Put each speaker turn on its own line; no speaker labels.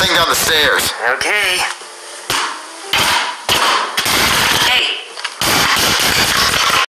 thing down the stairs.
Okay.